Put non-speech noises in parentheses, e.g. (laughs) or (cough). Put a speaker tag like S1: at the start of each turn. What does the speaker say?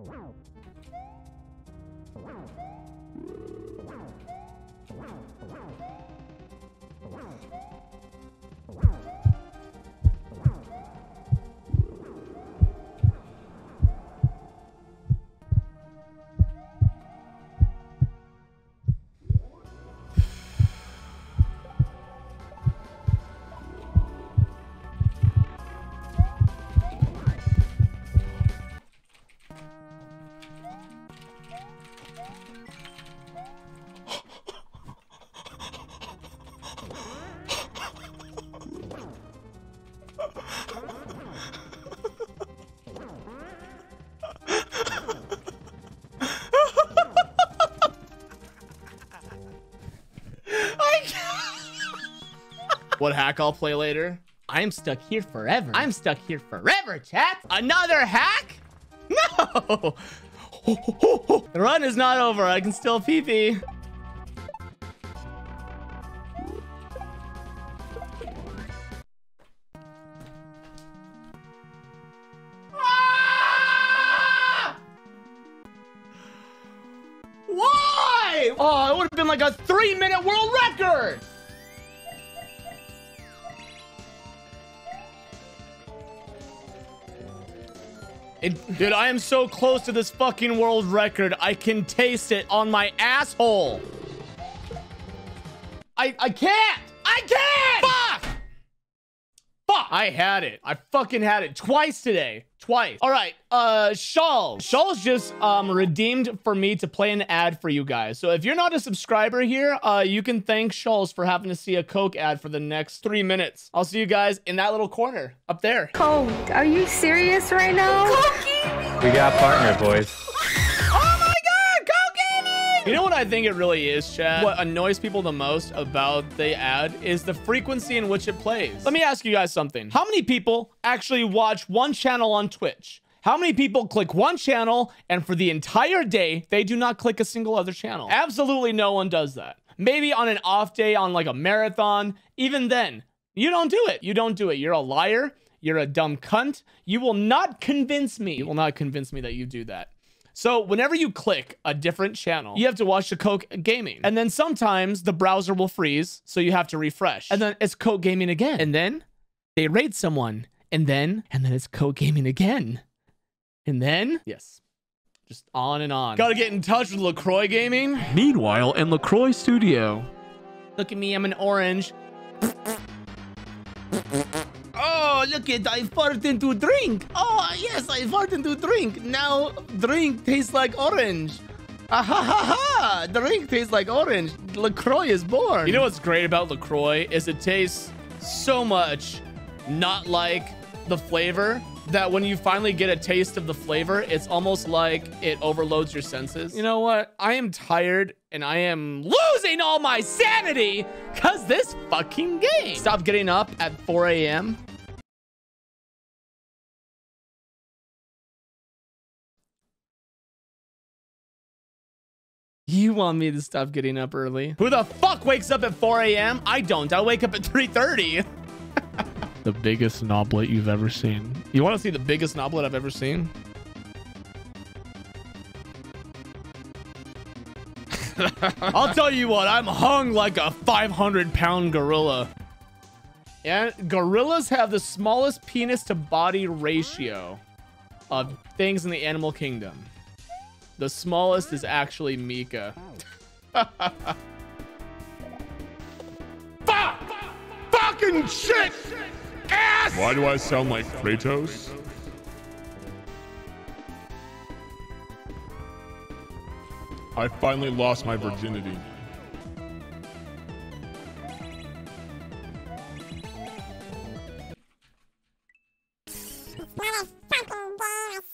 S1: Wow. What hack I'll play later? I'm stuck here forever. I'm stuck here forever, chat. Another hack? No! (laughs) the run is not over. I can still pee pee. Ah! Why? Oh, it would have been like a three minute world record. It, dude, I am so close to this fucking world record. I can taste it on my asshole. I I can't. I can't. Fuck. Fuck. I had it. I fucking had it twice today. Twice. All right. Uh, Shawl. Shawl's just um redeemed for me to play an ad for you guys. So if you're not a subscriber here, uh, you can thank Shawls for having to see a Coke ad for the next three minutes. I'll see you guys in that little corner up there.
S2: Coke, are you serious right now?
S3: We got partner, boys.
S1: You know what I think it really is, Chad? What annoys people the most about the ad is the frequency in which it plays. Let me ask you guys something. How many people actually watch one channel on Twitch? How many people click one channel and for the entire day, they do not click a single other channel? Absolutely no one does that. Maybe on an off day on like a marathon, even then, you don't do it. You don't do it. You're a liar. You're a dumb cunt. You will not convince me. You will not convince me that you do that. So whenever you click a different channel, you have to watch the Coke Gaming. And then sometimes the browser will freeze, so you have to refresh. And then it's Coke Gaming again. And then they raid someone. And then, and then it's Coke Gaming again. And then, yes, just on and on. Gotta get in touch with LaCroix Gaming.
S4: Meanwhile, in LaCroix Studio.
S1: Look at me, I'm an orange. Oh, look it, I fart into drink. Oh, yes, I fart into drink. Now, drink tastes like orange. Ah ha ha ha! Drink tastes like orange. LaCroix is born. You know what's great about LaCroix is it tastes so much not like the flavor that when you finally get a taste of the flavor, it's almost like it overloads your senses. You know what? I am tired and I am losing all my sanity because this fucking game. Stop getting up at 4 a.m. You want me to stop getting up early? Who the fuck wakes up at 4 a.m.? I don't. I wake up at 3.30. (laughs)
S4: The biggest noblet you've ever seen.
S1: You want to see the biggest noblet I've ever seen? (laughs) I'll tell you what, I'm hung like a 500 pound gorilla. And gorillas have the smallest penis to body ratio of things in the animal kingdom. The smallest is actually Mika.
S5: Fuck! Fucking shit! Ass! Why do I sound like Kratos? I finally lost my virginity.